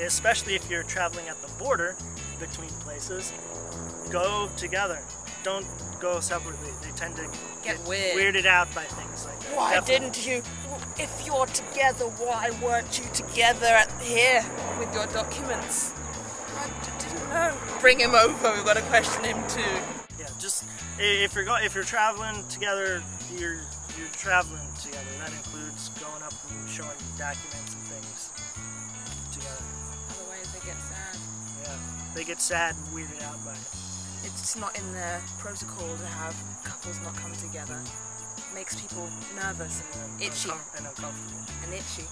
especially if you're traveling at the border between places, go together. Don't go separately. They tend to Get weird. weirded out by things like that. Why Definitely. didn't you? If you're together, why weren't you together at here with your documents? I d- didn't know. Bring him over. We've got to question him too. Yeah, just if you're go- if you're traveling together, you're you're traveling together. That includes going up and showing documents and things they get sad and weirded out by it. It's not in their protocol to have couples not come together. Makes people nervous and itchy and uncomfortable. and itchy.